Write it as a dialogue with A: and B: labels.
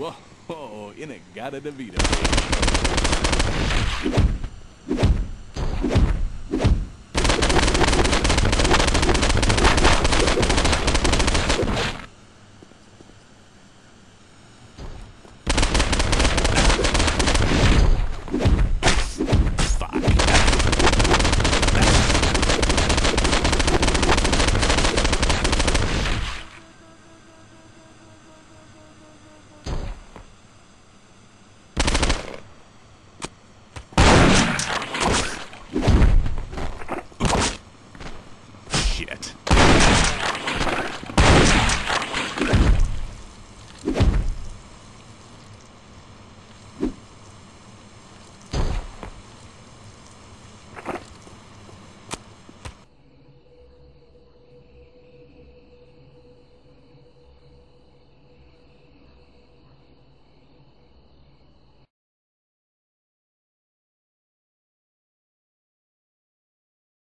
A: Whoa, oh, in a gata de vida. shit.